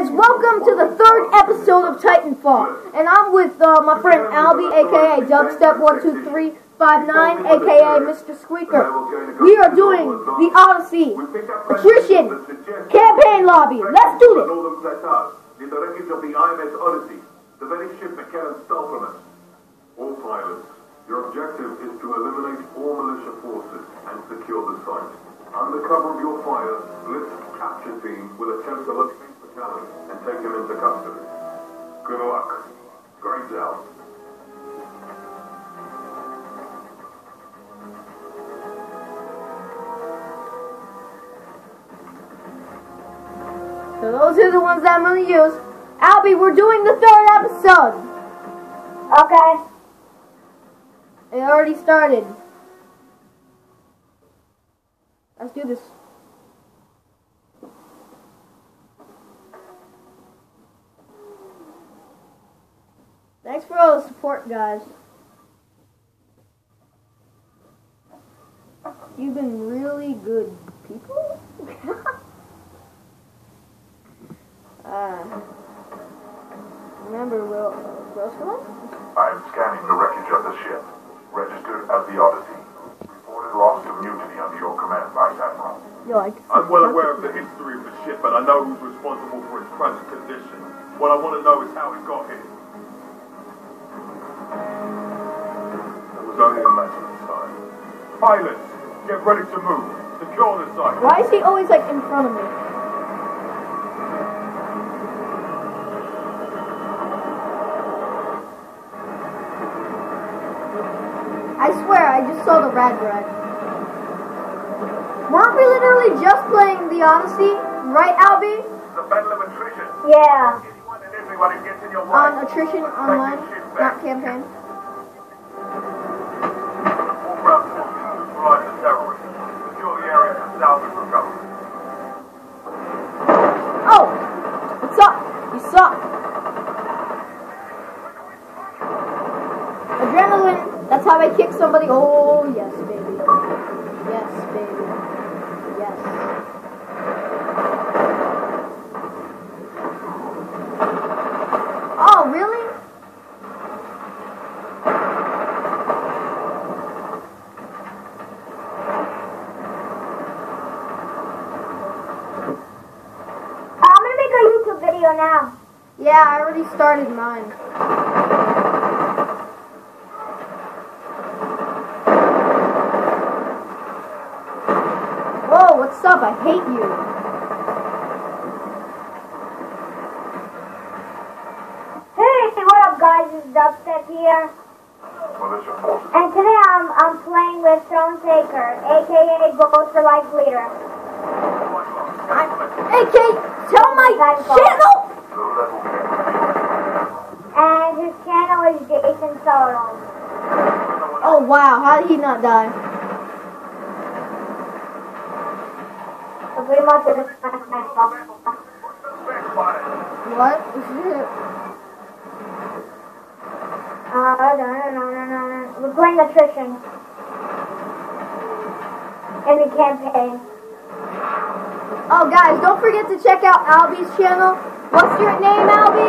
guys, welcome to the third episode of Titanfall. And I'm with uh, my friend Albi, aka Dubstep12359, aka Mr. Squeaker. We are doing the Odyssey Attrition Campaign Lobby. Let's do this. In the wreckage of the IMS Odyssey, the very ship that stole from us. All pilots, your objective is to eliminate all militia forces and secure the site. Under cover of your fire, Blisk's capture team will attempt to locate Kellan and take him into custody. Good luck. Great job. So those are the ones that I'm going to use. Albi, we're doing the third episode. Okay. It already started. Let's do this. Thanks for all the support, guys. You've been really good people. uh, remember Will Roscoe? I'm scanning the wreckage of the ship. Registered as the Odyssey. Reported loss to mutiny under your command, Vice Admiral. You like? I'm well aware of the history of the ship, and I know who's responsible for its present condition. What I want to know is how it got here. Pilots, get ready to move. Secure the site. Why is he always like in front of me? I swear, I just saw the red red. Weren't we literally just playing the Odyssey, right, Albi? The battle of attrition. Yeah. Anyone and everyone who gets in your way. On attrition online, not campaign. All ground forces neutralize the terrorists. Secure the area for salvage recovery. Oh, what's up? You suck. Adrenaline. That's how I kick somebody. Oh yes, baby. Yes, baby. Yes. Oh, really? I'm gonna make a YouTube video now. Yeah, I already started mine. Whoa, what's up? I hate you. Hey, what up, guys? It's Dubstep here. And today I'm I'm playing with Stone Taker, aka Ghost for Life Leader. Hey, Kate, tell my channel. Sorrow. Oh wow, how did he not die? So pretty much it's What? Uh, no, no, no, no, no, no. We're playing attrition. In the campaign. oh, guys, don't forget to check out Albi's channel. What's your name, Albi?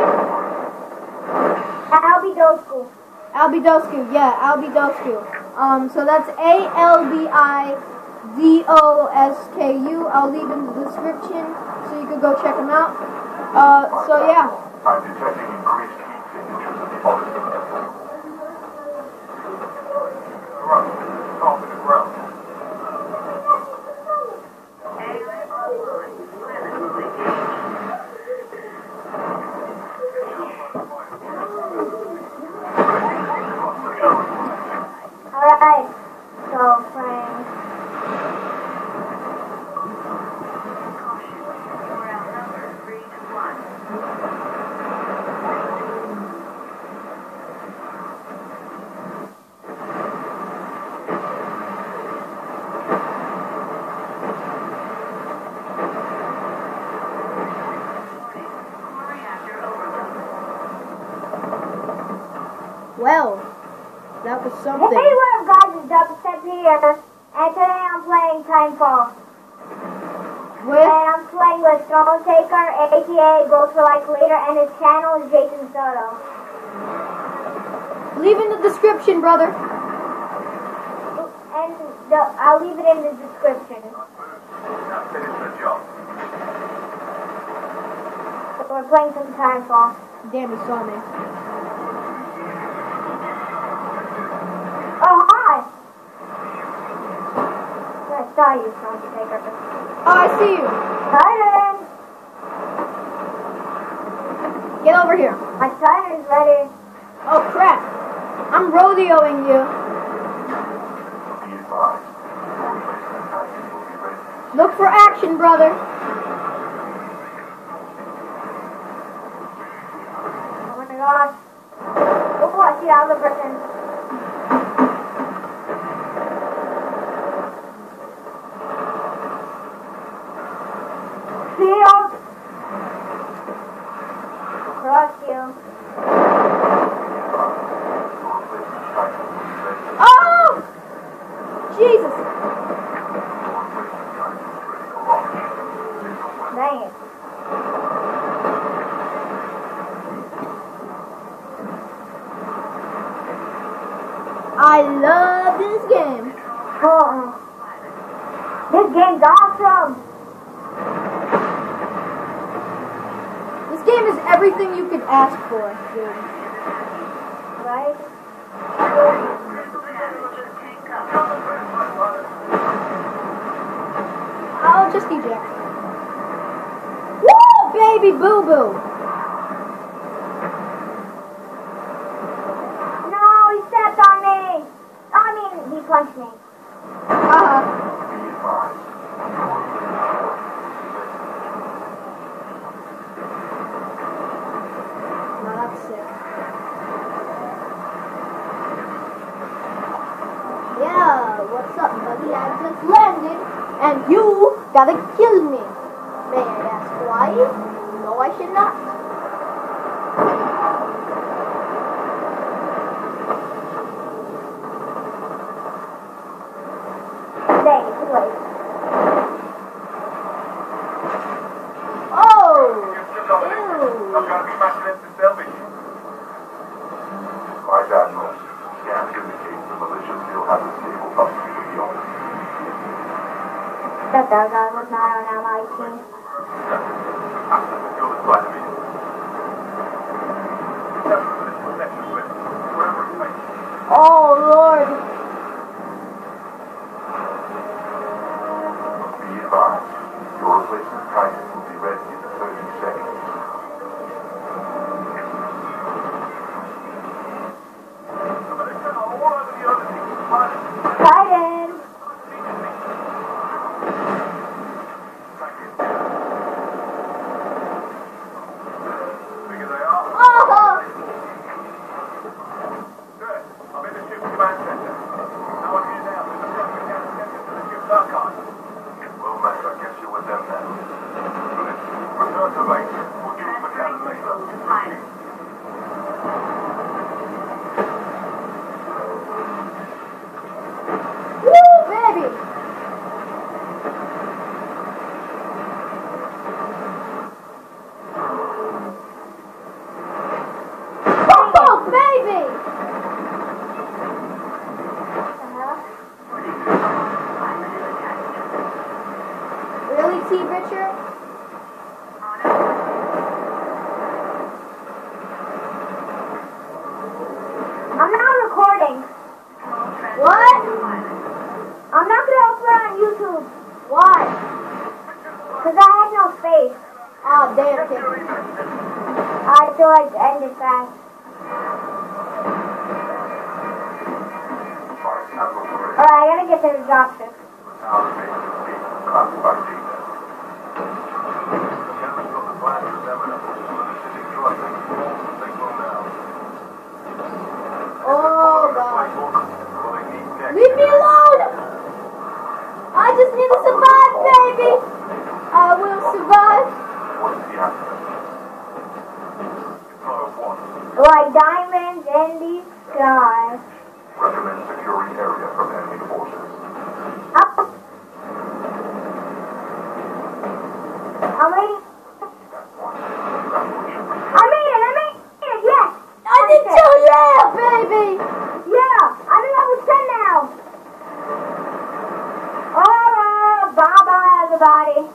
Albi Dosku. Albi Dosku. Yeah, Albi Dosku. Um, so that's A L B I D O S K U. I'll leave in the description so you can go check him out. Uh, so yeah. I'm detecting increased heat signatures of the Odyssey. Right. Top of the ground. Alright. So, Frank. Well, was Hey, something. what up, guys? It's Dubstep here. And today I'm playing Titanfall. And With I'm playing with Throne Taker, aka Ghost for Life Leader, and his channel is Jason Soto. leave in the description, brother. And the, I'll leave it in the description. Now finish the job. So we're playing some Titanfall. Damn, he saw me. Saw you, Throne Taker. Oh, I see you. Titan! Get over here. My Titan's ready. Oh crap! I'm rodeoing you. Be advised, your replacement Titan will be ready. Look for action, brother. Oh my gosh. Oh, I see the other person. Shield! Crush you. Your replacement Titan will be ready. Oh! Jesus! Your replacement Titan is ready when Dang it. I love this game. Oh. This game's awesome! Is everything you could ask for, dude. Right? I'll just eject. Woo, baby boo boo. No, he stepped on me! I mean, he punched me. Uh, be advised, your replacement no, that's sick. Yeah, what's up, buddy? I just landed, and you gotta kill me. May I ask why? No, I should not. Dang, it's too late. Oh! You're still on it. Ew. Not going to be smashing into the salvage. Vice Admiral, scans indicate the militia still have a stable upstream of the Odyssey. That that guy was not on my team. You're the side of it. That's the little connection with it. Wherever it takes you. Oh, Lord. Be advised, your replacement Titan will be ready in 30 seconds. The militia are all over the Odyssey. Pilot, Titan! Figure they are. Oh! Good. I'm in the ship's command center. Now I'm here now. There's a broken down center to the ship's archive. Well met, I guess you're with them then. Good. Return to base. We'll give them a gun later. Woo, baby! Oh, baby! T. I'm not recording. What? I'm not gonna upload on YouTube. Why? Because I had no space. Oh, damn, kid. I feel like end it fast. Alright, I gotta get to the dropship. Oh, God. Leave me alone! I just need to survive, baby! I will survive. Like diamonds in the sky. Recommend securing area from enemy forces. bye bye, everybody.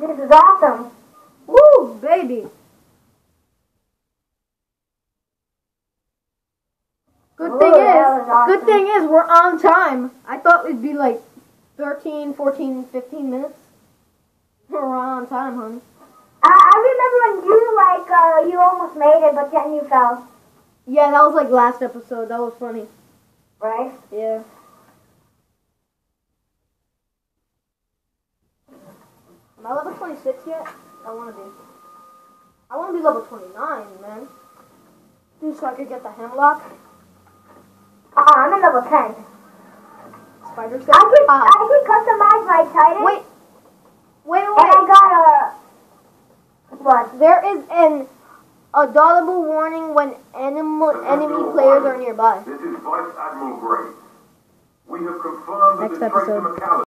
This is awesome. Woo, baby. Good Ooh, thing is, awesome. good thing is we're on time. I thought it'd be like 13, 14, 15 minutes. We're on time, hon. I, I remember when you like uh, you almost made it, but then you fell. Yeah, that was like last episode. That was funny. Right? Yeah. Am I level 26 yet? I want to be. I want to be level 29, man. Dude, so I could get the Hemlok. Uh, I'm at level ten. Spider set. I can Ah. I can customize my Titan. Wait. Wait, And wait, I got a what? There is an audible warning when animal enemy players are nearby. This is Vice Admiral Gray. We have confirmed that Next the Tracer episode. McAllister